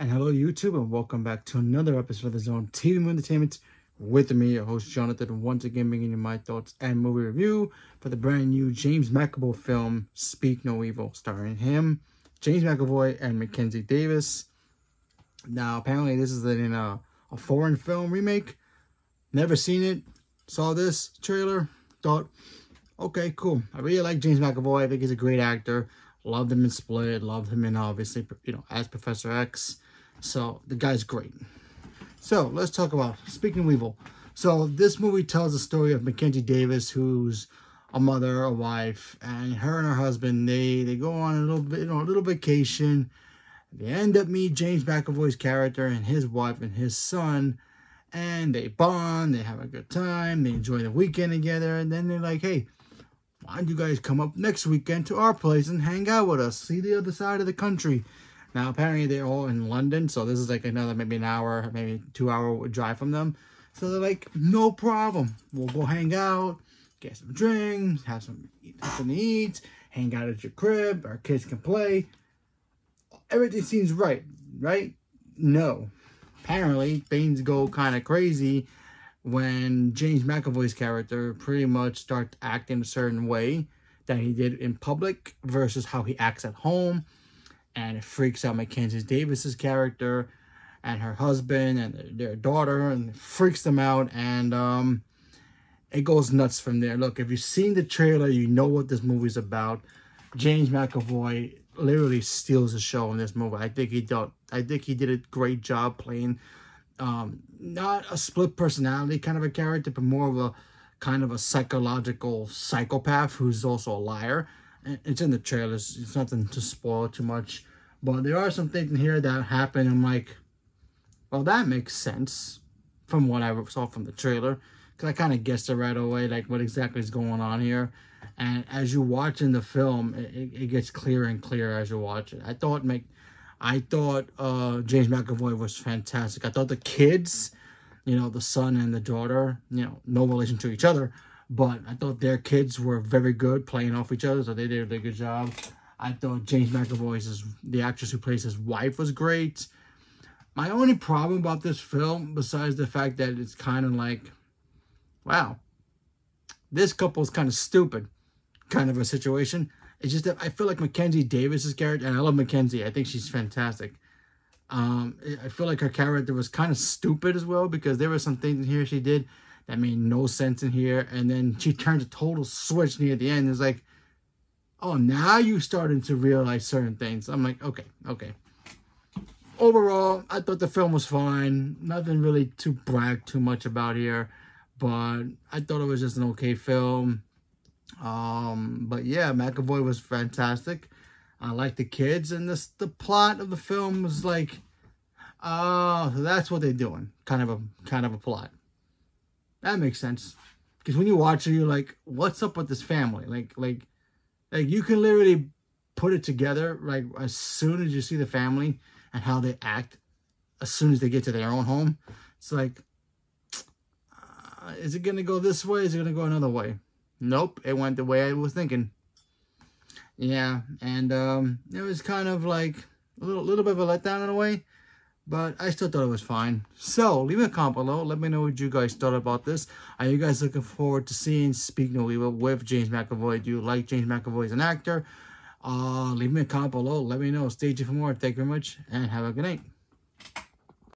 And hello YouTube and welcome back to another episode of the Zone TV Entertainment with me, your host Jonathan, once again bringing you my thoughts and movie review for the brand new James McAvoy film, Speak No Evil, starring him, James McAvoy, and Mackenzie Davis. Now, apparently this is in a, a foreign film remake. Never seen it. Saw this trailer. Thought, okay, cool. I really like James McAvoy. I think he's a great actor. Loved him in Split. Loved him in, obviously, you know, as Professor X. So the guy's great. So let's talk about Speak No Evil. So this movie tells the story of Mackenzie Davis, who's a mother, a wife, and her and her husband. They they go on a little bit, you know, a little vacation. They end up meet James McAvoy's character and his wife and his son, and they bond. They have a good time. They enjoy the weekend together, and then they're like, "Hey, why don't you guys come up next weekend to our place and hang out with us? See the other side of the country." Now, apparently they're all in London, so this is like another maybe an hour, maybe two hour drive from them. So they're like, no problem. We'll go hang out, get some drinks, have some something to eat, hang out at your crib. Our kids can play. Everything seems right, right? No. Apparently, things go kind of crazy when James McAvoy's character pretty much starts acting a certain way that he did in public versus how he acts at home and it freaks out Mackenzie Davis's character and her husband and their daughter and freaks them out and um it goes nuts from there. Look, if you've seen the trailer, you know what this movie's about. James McAvoy literally steals the show in this movie. I think he did I think he did a great job playing um not a split personality kind of a character, but more of a kind of a psychological psychopath who's also a liar. It's in the trailers. It's nothing to spoil too much. But there are some things in here that happen. I'm like, well, that makes sense from what I saw from the trailer. Because I kind of guessed it right away, like what exactly is going on here. And as you watch in the film, it, it gets clearer and clearer as you watch it. I thought make, I thought uh, James McAvoy was fantastic. I thought the kids, you know, the son and the daughter, you know, no relation to each other, but I thought their kids were very good playing off each other, so they did a good job. I thought James McAvoy's, the actress who plays his wife, was great. My only problem about this film, besides the fact that it's kind of like, wow, this couple is kind of stupid, kind of a situation. It's just that I feel like Mackenzie Davis's character, and I love Mackenzie. I think she's fantastic. Um, I feel like her character was kind of stupid as well because there were some things in here she did that made no sense in here. And then she turned a total switch near the end. It's like, oh, now you're starting to realize certain things. I'm like, okay, okay. Overall, I thought the film was fine. Nothing really to brag too much about here. But I thought it was just an okay film. Um, but yeah, McAvoy was fantastic. I like the kids. And this the plot of the film was like, oh, so that's what they're doing. Kind of a kind of a plot. That makes sense. Because when you watch it, you're like, what's up with this family? Like, like, like you can literally put it together like as soon as you see the family and how they act as soon as they get to their own home. It's like, uh, is it going to go this way? Is it going to go another way? Nope, it went the way I was thinking. Yeah, and um, it was kind of like a little, little bit of a letdown in a way. But I still thought it was fine. So, leave me a comment below. Let me know what you guys thought about this. Are you guys looking forward to seeing Speak No Evil with James McAvoy? Do you like James McAvoy as an actor? Uh, leave me a comment below. Let me know. Stay tuned for more. Thank you very much. And have a good night.